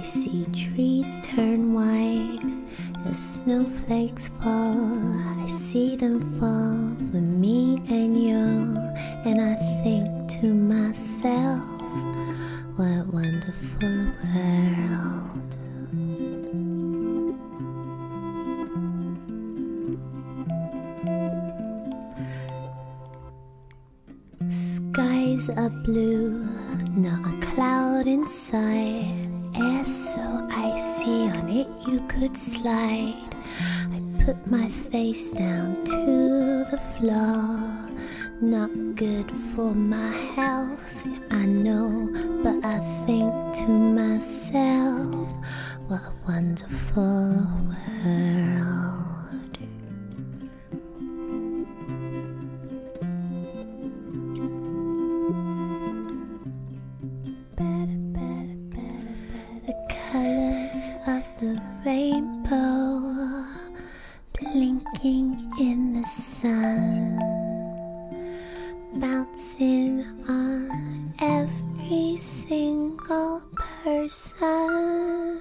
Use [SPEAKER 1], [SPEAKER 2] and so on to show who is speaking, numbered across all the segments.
[SPEAKER 1] I see trees turn white, the snowflakes fall. I see them fall for me and you, and I think to myself, what a wonderful world. Skies are blue, not a cloud in sight. Air so icy, on it you could slide. I put my face down to the floor. Not good for my health, I know, but I think to myself, what a wonderful world. better, rainbow blinking in the sun, bouncing on every single person.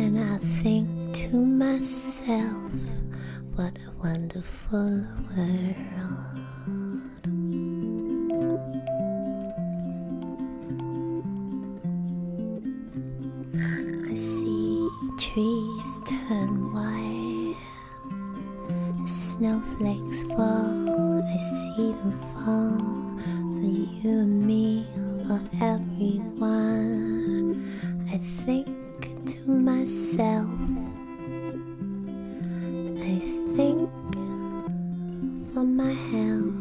[SPEAKER 1] And I think to myself, what a wonderful world. I see trees turn white, snowflakes fall. I see them fall for you and me, for everyone. I think to myself, I think for my health,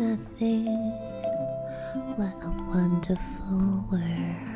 [SPEAKER 1] I think what a wonderful world.